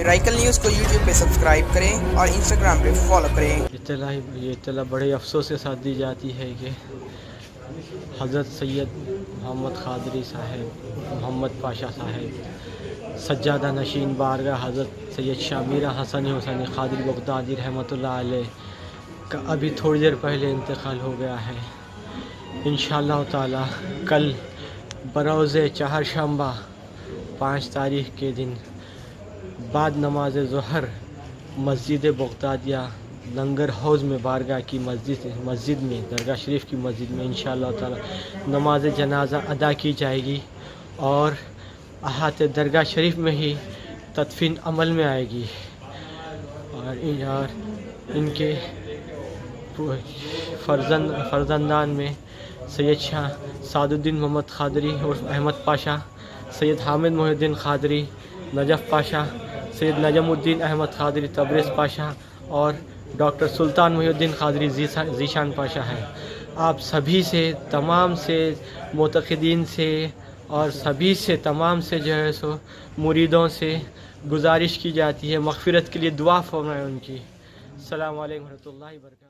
Miracle news को YouTube पे subscribe करें और इंस्टाग्राम पे फॉलो करें। इतला ये इतला बड़े अफसोस के साथ दी जाती है कि हज़रत सैयद मोहम्मद खादरी साहब, मोहम्मद पाशा साहब, सज्जादा नशीन बारगाह हज़रत सैयद शामीरा हसन हुसैन खादरी बगदादी रहमत का अभी थोड़ी देर पहले इंतकाल हो गया है। इन ताला कल बरोज़ शंबा पाँच तारीख के दिन बाद नमाज़ ज़हर मस्जिद बगदादिया लंगर हाउस में बारगाह की मस्जिद मस्जिद में दरगाह शरीफ की मस्जिद में इन नमाज़ जनाजा अदा की जाएगी और अहात दरगाह शरीफ में ही तदफीन अमल में आएगी। और, इन, और इनके फर्जन फर्जंदान में सैयद शाह सादुद्दीन मोहम्मद खादरी और अहमद पाशा सैयद हामिद मोहुद्दीन खादरी नजफ़ पाशा सैयद नजमुद्दीन अहमद खादरी तबरेज़ पाशा और डॉक्टर सुल्तान मुहीद्दीन खादरी जीशान पाशा हैं। आप सभी से, तमाम से मतदीन से और सभी से, तमाम से जो है सो, मुरीदों से गुजारिश की जाती है। मगफ़रत के लिए दुआ फरमाएँ उनकी। अल्लाम वरहमल वर्क